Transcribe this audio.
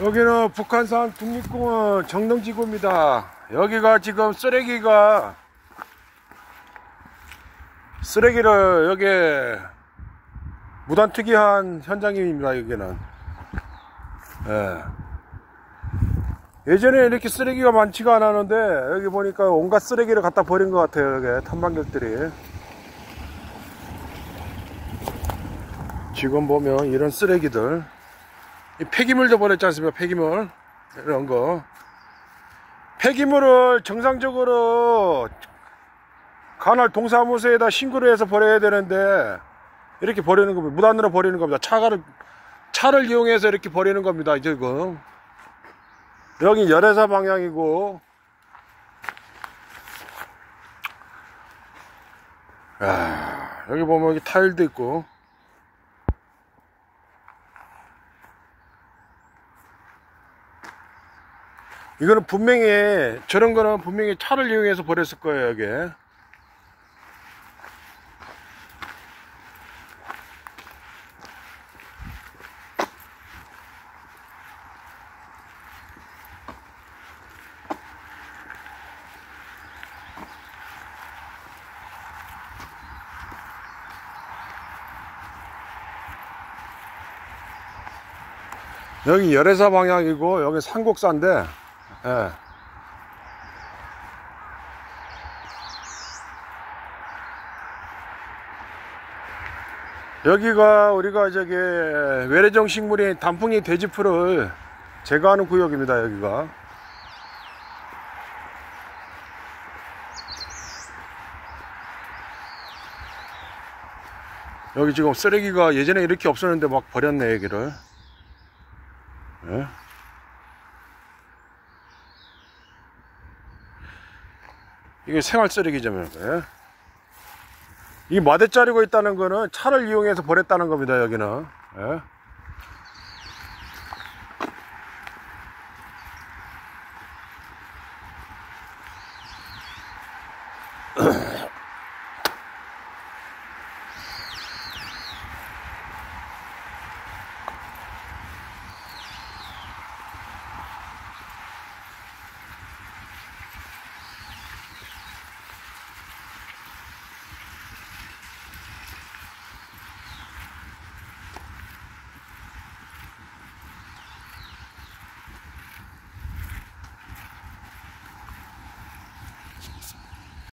여기는 북한산 국립공원 정릉지구입니다. 여기가 지금 쓰레기가 쓰레기를 여기 무단 투기한 현장입니다. 여기는 예. 예전에 이렇게 쓰레기가 많지가 않았는데 여기 보니까 온갖 쓰레기를 갖다 버린 것 같아요. 여기 탐방객들이 지금 보면 이런 쓰레기들 이 폐기물도 버렸지 않습니까? 폐기물 이런 거 폐기물을 정상적으로 관할 동사무소에다 신고를 해서 버려야 되는데 이렇게 버리는 겁니다. 무단으로 버리는 겁니다. 차를 차를 이용해서 이렇게 버리는 겁니다. 지금 여기 열애사 방향이고 야, 여기 보면 여기 타일도 있고 이거는 분명히 저런 거는 분명히 차를 이용해서 버렸을 거예요 여기. 여기 열애사 방향이고 여기 산곡사인데 예. 여기가 우리가 저기 외래종 식물인 단풍이 돼지풀을 제거하는 구역입니다 여기가 여기 지금 쓰레기가 예전에 이렇게 없었는데 막 버렸네 여기를 예? 이게 생활 쓰레기잖아요. 이 마대 자르고 있다는 거는 차를 이용해서 버렸다는 겁니다. 여기는. 예?